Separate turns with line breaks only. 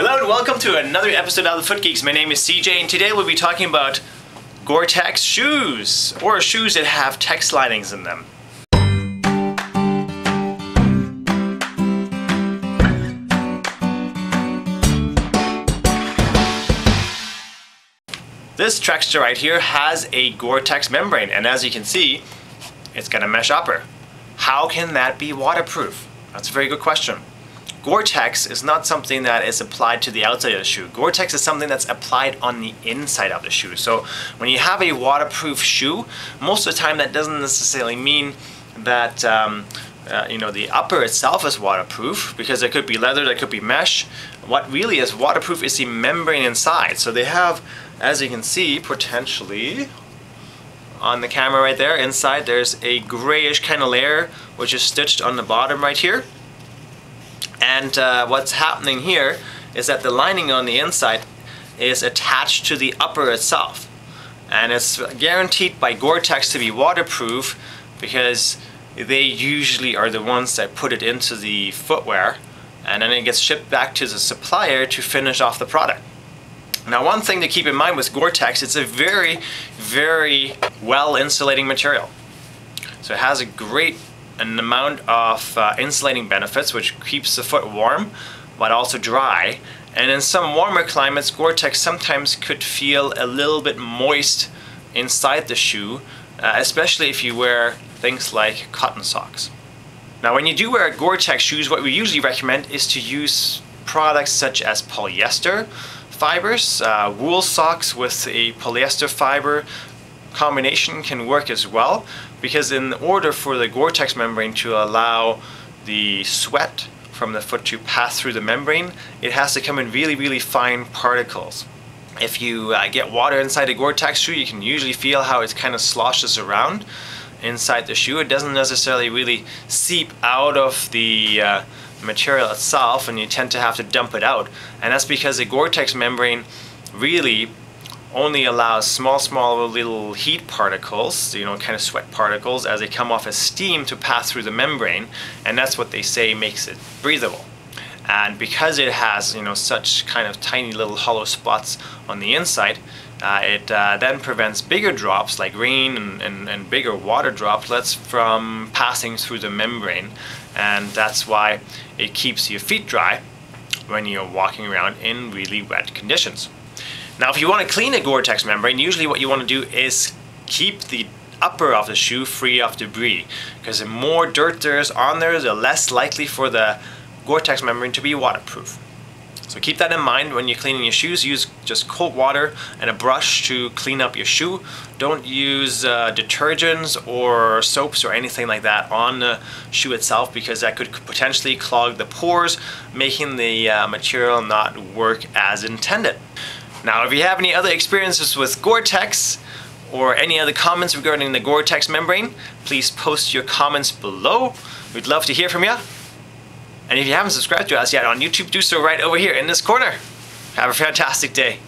Hello and welcome to another episode of the Foot Geekz. My name is CJ and today we'll be talking about Gore-Tex shoes or shoes that have text linings in them. This Treksta right here has a Gore-Tex membrane and as you can see it's got a mesh upper. How can that be waterproof? That's a very good question. Gore-Tex is not something that is applied to the outside of the shoe. Gore-Tex is something that's applied on the inside of the shoe. So when you have a waterproof shoe, most of the time that doesn't necessarily mean that um, uh, you know the upper itself is waterproof because it could be leather, it could be mesh. What really is waterproof is the membrane inside. So they have, as you can see, potentially on the camera right there, inside there's a grayish kind of layer which is stitched on the bottom right here. And uh, what's happening here is that the lining on the inside is attached to the upper itself. And it's guaranteed by Gore-Tex to be waterproof because they usually are the ones that put it into the footwear and then it gets shipped back to the supplier to finish off the product. Now one thing to keep in mind with Gore-Tex, it's a very, very well insulating material. So it has a great an amount of uh, insulating benefits which keeps the foot warm but also dry and in some warmer climates Gore-Tex sometimes could feel a little bit moist inside the shoe uh, especially if you wear things like cotton socks. Now when you do wear Gore-Tex shoes what we usually recommend is to use products such as polyester fibers, uh, wool socks with a polyester fiber combination can work as well because in order for the Gore-Tex membrane to allow the sweat from the foot to pass through the membrane, it has to come in really, really fine particles. If you uh, get water inside a Gore-Tex shoe, you can usually feel how it kind of sloshes around inside the shoe. It doesn't necessarily really seep out of the uh, material itself and you tend to have to dump it out. And that's because the Gore-Tex membrane really only allows small, small little heat particles, you know, kind of sweat particles, as they come off as steam to pass through the membrane, and that's what they say makes it breathable. And because it has, you know, such kind of tiny little hollow spots on the inside, uh, it uh, then prevents bigger drops like rain and, and, and bigger water droplets from passing through the membrane. And that's why it keeps your feet dry when you're walking around in really wet conditions. Now if you want to clean a Gore-Tex membrane, usually what you want to do is keep the upper of the shoe free of debris because the more dirt there is on there, the less likely for the Gore-Tex membrane to be waterproof. So keep that in mind when you're cleaning your shoes. Use just cold water and a brush to clean up your shoe. Don't use uh, detergents or soaps or anything like that on the shoe itself because that could potentially clog the pores, making the uh, material not work as intended. Now, if you have any other experiences with Gore-Tex or any other comments regarding the Gore-Tex membrane, please post your comments below. We'd love to hear from you. And if you haven't subscribed to us yet on YouTube, do so right over here in this corner. Have a fantastic day.